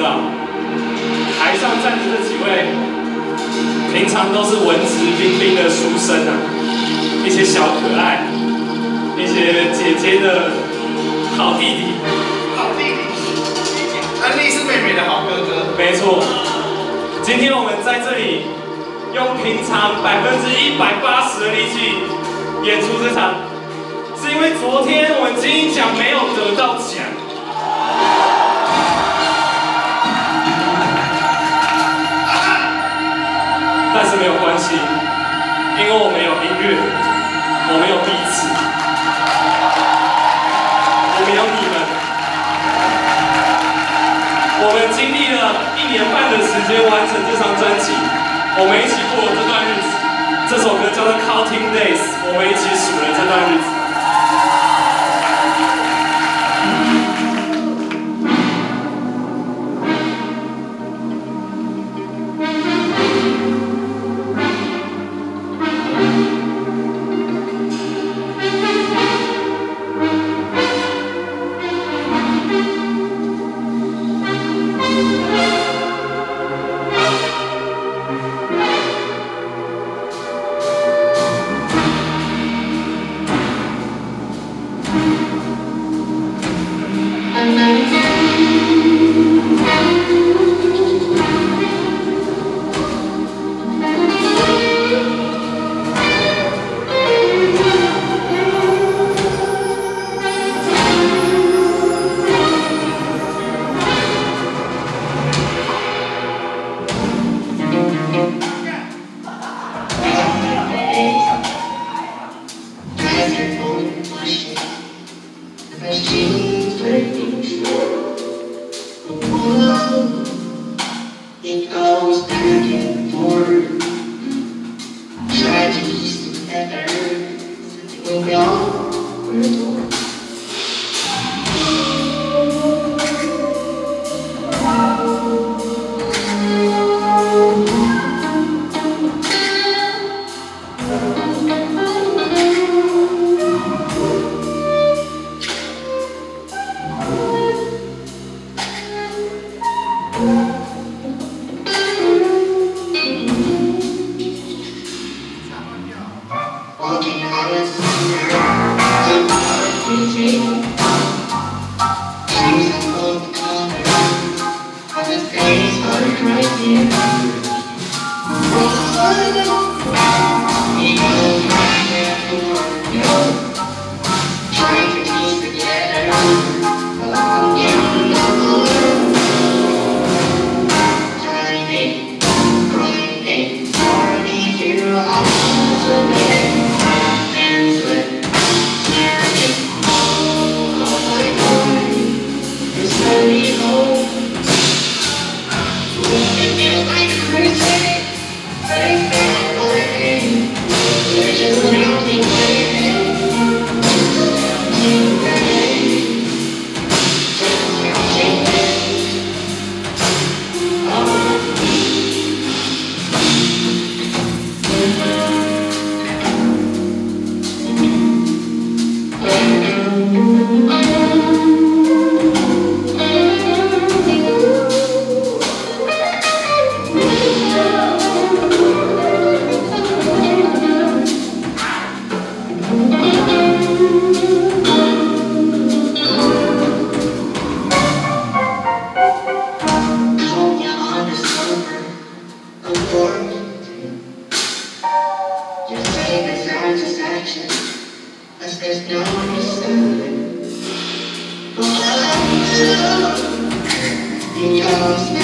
知道，台上站着这几位，平常都是文质彬彬的书生啊，一些小可爱，一些姐姐的好弟弟，好弟弟，安利是妹妹的好哥哥。没错。今天我们在这里用平常百分之一百八十的力气演出这场，是因为昨天我们金鹰奖没有得到奖。经历了一年半的时间完成这张专辑，我们一起过了这段日子。这首歌叫做《Counting Days》，我们一起数了这段日子。și. you. in your